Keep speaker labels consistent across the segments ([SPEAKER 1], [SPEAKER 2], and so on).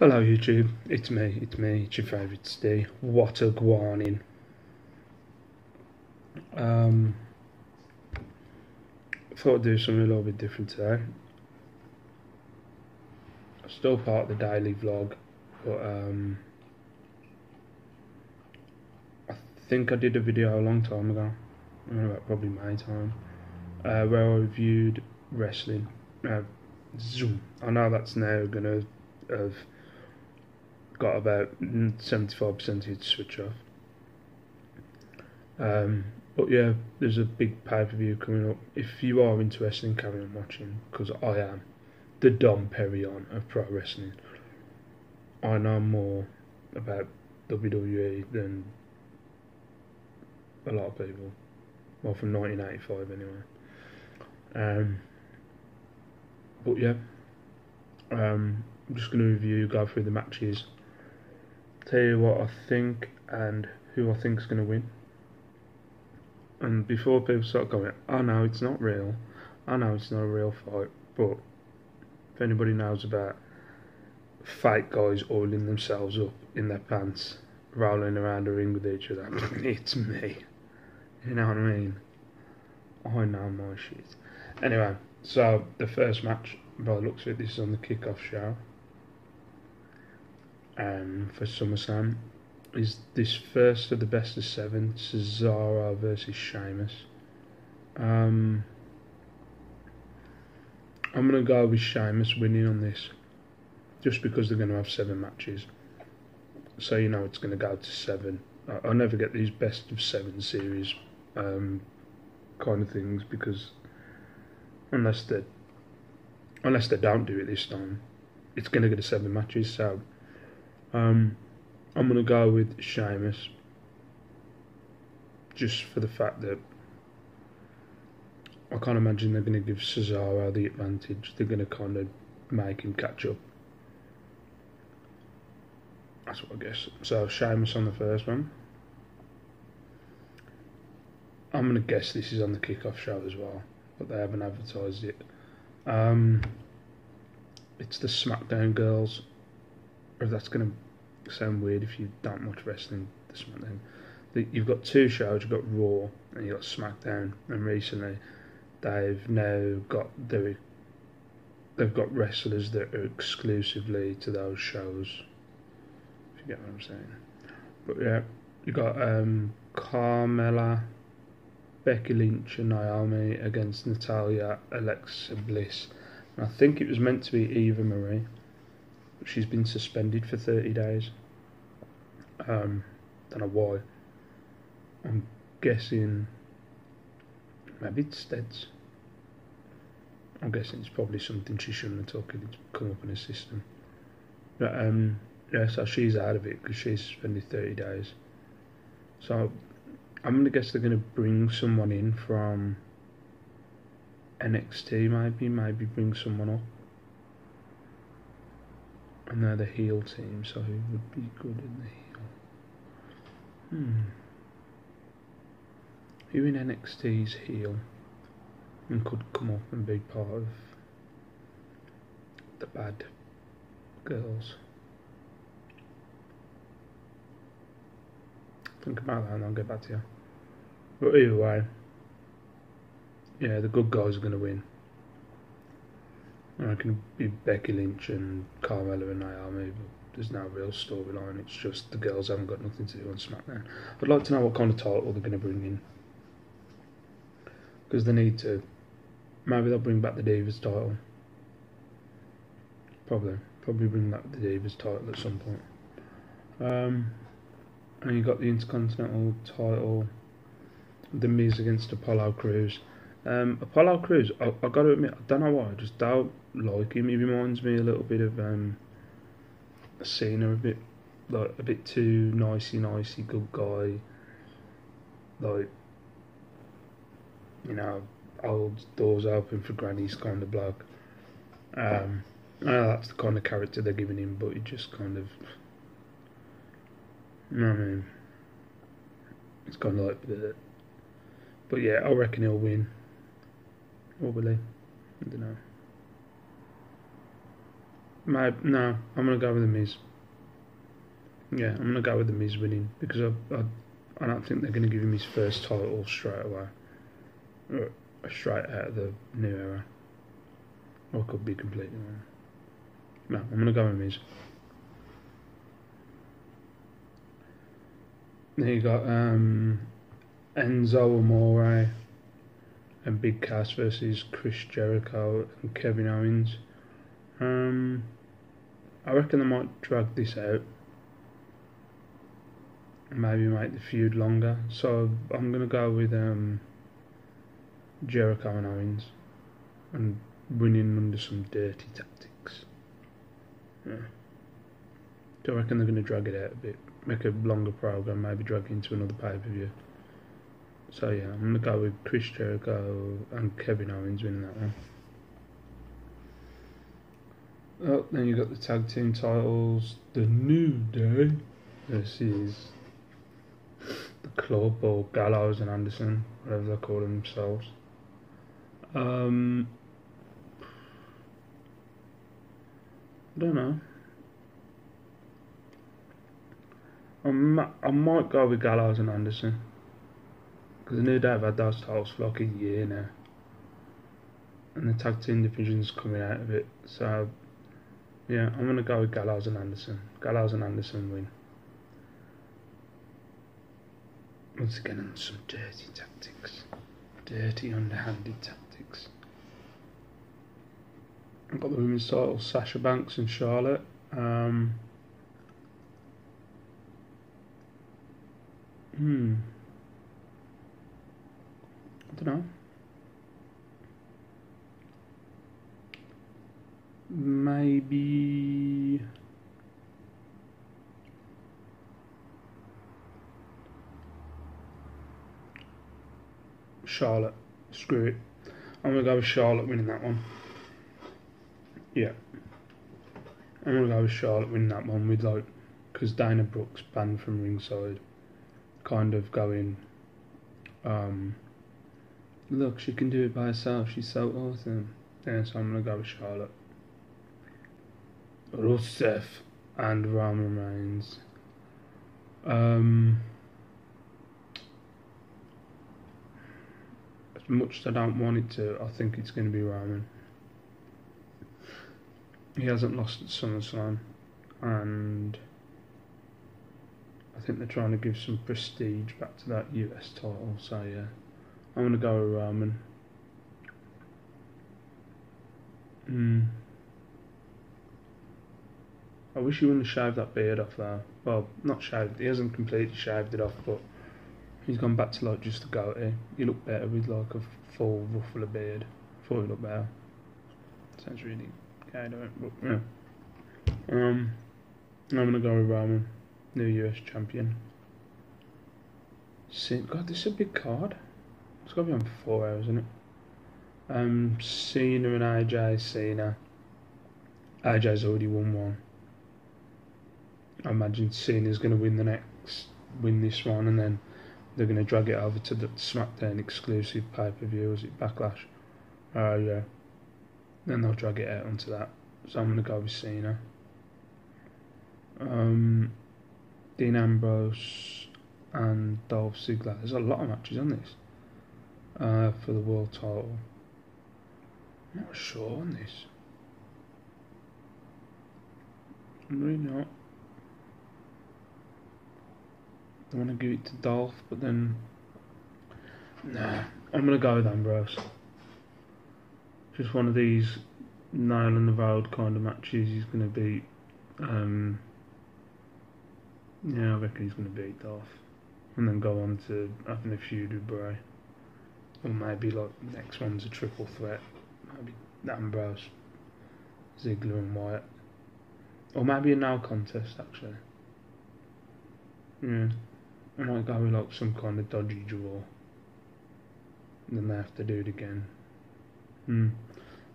[SPEAKER 1] Hello YouTube, it's me, it's me, it's your favourite Steve. What a guanin. Um, thought I'd do something a little bit different today. Still part of the daily vlog, but um, I think I did a video a long time ago, I mean about probably my time, uh, where I reviewed wrestling. Uh, zoom. I know that's now gonna have got about 75% of it switch off. Um, but yeah, there's a big pay per view coming up. If you are interested in carry on watching, because I am the Dom Perignon of pro wrestling, I know more about WWE than a lot of people. Well, from 1985 anyway. Um, but yeah, um, I'm just going to review, go through the matches, tell you what I think and who I think is going to win. And before people start going, oh no, it's not real. I know it's not a real fight, but if anybody knows about fake guys oiling themselves up in their pants, rolling around the ring with each other, it's me. You know what I mean? I know my shit. Anyway, so the first match, by the looks of it, this is on the kickoff show um, for SummerSlam is this first of the best of seven Cesaro versus Sheamus. Um, I'm going to go with Sheamus winning on this just because they're going to have seven matches. So you know it's going to go to seven. I, I never get these best of seven series um, kind of things because unless they unless they don't do it this time, it's going to get to seven matches. So um, I'm going to go with Sheamus just for the fact that I can't imagine they're going to give Cesaro the advantage. They're going to kind of make him catch up. That's what I guess. So Sheamus on the first one. I'm going to guess this is on the kickoff show as well, but they haven't advertised it. Um, it's the SmackDown girls. That's going to sound weird if you don't watch wrestling this SmackDown. You've got two shows. You've got Raw and you've got SmackDown. And recently, they've now got their they've got wrestlers that are exclusively to those shows. If you get what I'm saying. But yeah, you got um, Carmella, Becky Lynch, and Naomi against Natalya, Alexa Bliss. And I think it was meant to be Eva Marie she's been suspended for 30 days. Um, don't know why. I'm guessing maybe it's Steds. I'm guessing it's probably something she shouldn't have took. It's come up in her system. But um, yeah, so she's out of it because she's suspended 30 days. So I'm gonna guess they're gonna bring someone in from NXT, maybe, maybe bring someone up. And they're the heel team, so who would be good in the heel? Hmm. Who in NXT's heel and could come up and be part of the bad girls? Think about that and I'll get back to you. But either way, yeah, the good guys are going to win. I can be Becky Lynch and Carmella and Naomi, but there's no real storyline. It's just the girls haven't got nothing to do on SmackDown. I'd like to know what kind of title they're going to bring in. Because they need to. Maybe they'll bring back the Divas title. Probably. Probably bring back the Divas title at some point. Um, and you got the Intercontinental title. The Miz against Apollo Crews. Um, Apollo Crews, I, I got to admit, I don't know why, I just don't like him. He reminds me a little bit of um, Cena, a bit like a bit too nicey nicey good guy. Like you know, old doors open for grannies kind of bloke. Um, that's the kind of character they're giving him, but he just kind of, you know what I mean? It's kind of like, but yeah, I reckon he'll win. Or he? I don't know. maybe, no, I'm gonna go with the Miz. Yeah, I'm gonna go with the Miz winning because I, I, I don't think they're gonna give him his first title straight away, or straight out of the new era. I could be completely wrong. No, I'm gonna go with Miz. Then you got um, Enzo Amore and Big Cass versus Chris Jericho and Kevin Owens. Um, I reckon they might drag this out. Maybe make the feud longer. So I'm gonna go with um, Jericho and Owens and winning under some dirty tactics. Yeah. Do I reckon they're gonna drag it out a bit, make a longer program, maybe drag it into another pay per view. So yeah, I'm gonna go with Chris Jericho and Kevin Owens winning that one. Oh, then you got the tag team titles. The New Day. This is the club or Gallows and Anderson, whatever they call themselves. Um, I don't know. I I might go with Gallows and Anderson. Because I knew they've had those titles for like a year now. And the tag team division's coming out of it. So, yeah, I'm going to go with Gallows and Anderson. Gallows and Anderson win. Once again, on some dirty tactics. Dirty, underhanded tactics. I've got the women's title, Sasha Banks and Charlotte. Um, hmm. I don't know. Maybe. Charlotte. Screw it. I'm gonna go with Charlotte winning that one. Yeah. I'm gonna go with Charlotte winning that one with like, because Dana Brooke's banned from ringside, kind of going, um, look, she can do it by herself. She's so awesome. Yeah, so I'm gonna go with Charlotte. Rusev and Roman Reigns. Um, as much as I don't want it to, I think it's going to be Roman. He hasn't lost at SummerSlam, and I think they're trying to give some prestige back to that US title. So yeah, I'm gonna go with Roman. Hmm. I wish he wouldn't have shaved that beard off though. Well, not shaved. He hasn't completely shaved it off, but he's gone back to like just a goatee. You look better with like a full ruffle of beard. Thought you look better. Sounds really gay, don't it? But yeah. Um, I'm gonna go with Roman, new US champion. Sin- God, this is a big card. It's gotta be on four hours, isn't it? Um, Cena and AJ. Cena. AJ's already won one. I imagine Cena's going to win the next, win this one, and then they're going to drag it over to the SmackDown exclusive pay per view. Is it Backlash? Uh, yeah. Then they'll drag it out onto that. So I'm going to go with Cena. Um, Dean Ambrose and Dolph Ziggler. There's a lot of matches on this uh, for the world title. I'm not sure on this. I'm really not. I want to give it to Dolph, but then. Nah, I'm going to go with Ambrose. Just one of these nail in the road kind of matches he's going to beat. Um, yeah, I reckon he's going to beat Dolph. And then go on to having a feud with Bray. Or maybe like next one's a triple threat. Maybe that Ambrose, Ziggler, and Wyatt. Or maybe a no contest actually. Yeah. I might go with like some kind of dodgy draw. And then they have to do it again. Hmm.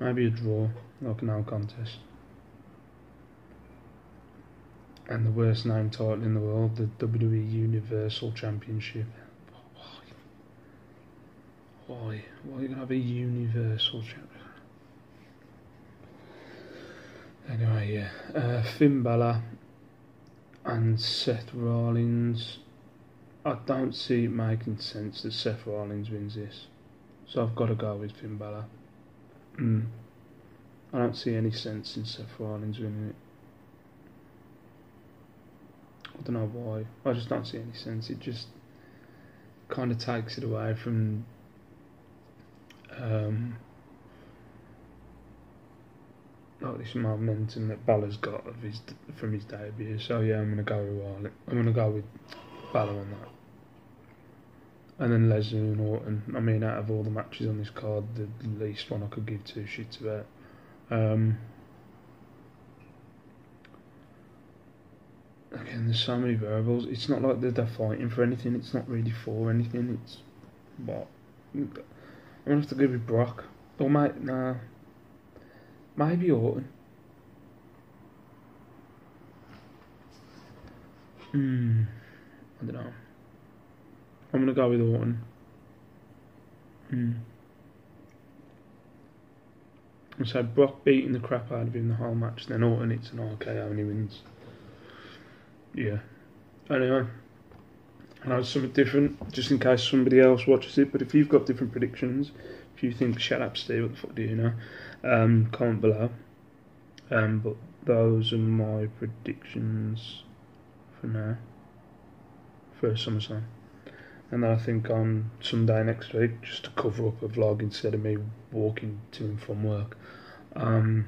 [SPEAKER 1] Maybe a draw, like a no contest. And the worst named title in the world, the WWE Universal Championship. Why? Why? Are you gonna have a Universal Champion? Anyway, yeah. Uh, Finn Balor and Seth Rollins. I don't see it making sense that Seth Rollins wins this. So I've got to go with Finn Balor. Mm. I don't see any sense in Seth Rollins winning it. I don't know why. I just don't see any sense. It just kind of takes it away from um, like this momentum that Balor's got of his from his debut. So yeah, I'm gonna go with I'm gonna go with Balor on that. And then Lesnar and Orton. I mean, out of all the matches on this card, the least one I could give two shits about. Um, again, there's so many variables. It's not like they're, fighting for anything. It's not really for anything. It's what I'm gonna have to go with Brock. Or might nah. Might be Orton. Hmm. I don't know. I'm gonna go with Orton. Hmm. So Brock beating the crap out of him the whole match, then Orton it's an RKO and he wins. Yeah. Anyway, Know something different, just in case somebody else watches it. But if you've got different predictions, if you think, shut up, Steve, what the fuck do you know? Um, comment below. Um, but those are my predictions for now for SummerSlam. And then I think on Sunday next week, just to cover up a vlog instead of me walking to and from work, um,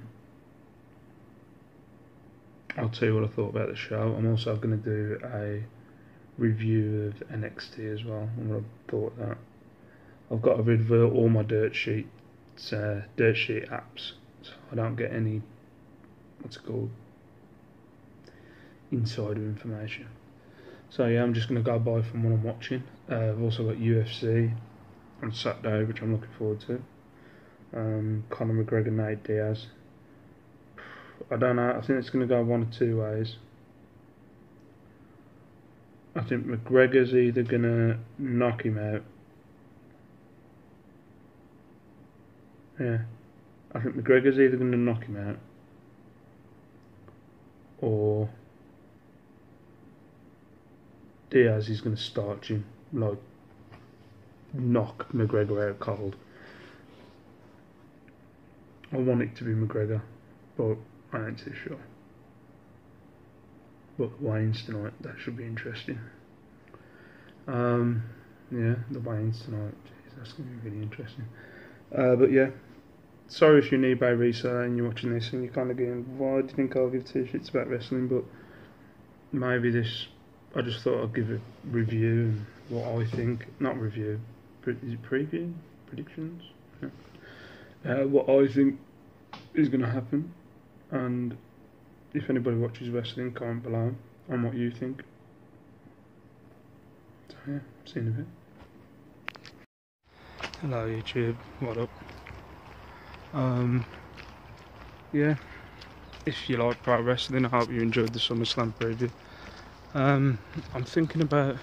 [SPEAKER 1] I'll tell you what I thought about the show. I'm also going to do a review of NXT as well, and what I thought that. I've got to revert all my dirt sheet, uh, dirt sheet apps, so I don't get any, what's it called, insider information. So yeah, I'm just going to go by from what I'm watching. Uh, I've also got UFC on Saturday, which I'm looking forward to. Um, Conor McGregor, Nate Diaz. I don't know. I think it's going to go one or two ways. I think McGregor's either going to knock him out. Yeah. I think McGregor's either going to knock him out or Diaz is going to start him, like, knock McGregor out cold. I want it to be McGregor, but I ain't too sure. But Wayne's tonight, that should be interesting. Um, yeah, the Wayne's tonight, Jeez, that's going to be really interesting. Uh, but yeah, sorry if you're an eBay reseller and you're watching this and you're kind of going, why do you think I'll give two shits about wrestling? But maybe this I just thought I'd give a review and what I think. Not review, is it preview? Predictions? Yeah. Uh, what I think is going to happen. And if anybody watches wrestling, comment below on what you think. So yeah, see you in a bit. Hello YouTube, what up? Um, yeah, if you like pro wrestling, I hope you enjoyed the SummerSlam preview. Um, I'm thinking about.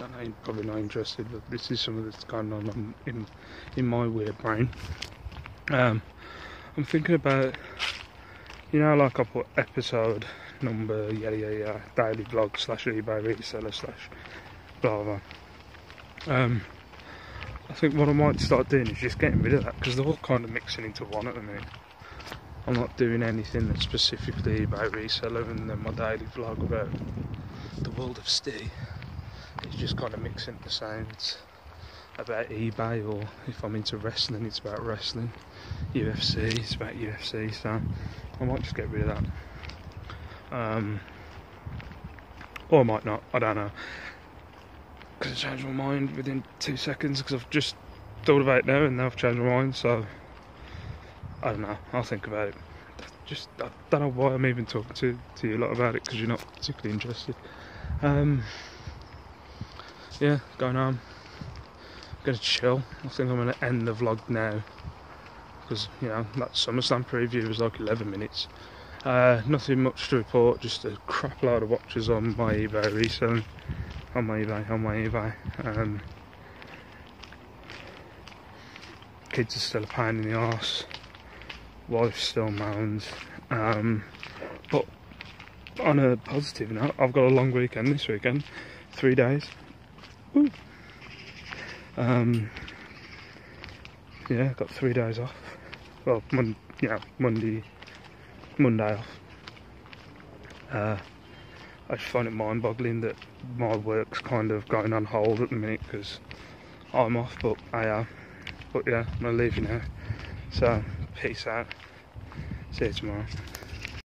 [SPEAKER 1] I'm probably not interested, but this is something that's going on in in my weird brain. Um, I'm thinking about, you know, like I put episode number, yeah, yeah, yeah, daily blog slash eBay reseller slash blah blah. Um, I think what I might start doing is just getting rid of that because they're all kind of mixing into one at the minute. I'm not doing anything that's specifically about reseller and then my daily vlog about the world of Steve. It's just kind of mixing the sounds about eBay or if I'm into wrestling it's about wrestling. UFC, it's about UFC, so I might just get rid of that. Um, or I might not, I don't know. Because I changed my mind within two seconds because I've just thought about it now and now I've changed my mind, so I don't know. I'll think about it. Just I don't know why I'm even talking to to you a lot about it because you're not particularly interested. Um, yeah, going on. Gonna chill. I think I'm gonna end the vlog now because you know that SummerSlam preview was like 11 minutes. Uh, nothing much to report. Just a crap load of watches on my eBay reselling. On my eBay, on my eBay. Um, kids are still a pain in the arse wife still moans. Um, but on a positive note, I've got a long weekend this weekend, three days. Um, yeah, got three days off. Well, mon- yeah, Monday, Monday off. Uh, I just find it mind-boggling that my work's kind of going on hold at the minute because I'm off, but I am. But yeah, I'm you now. So, peace out. See you tomorrow.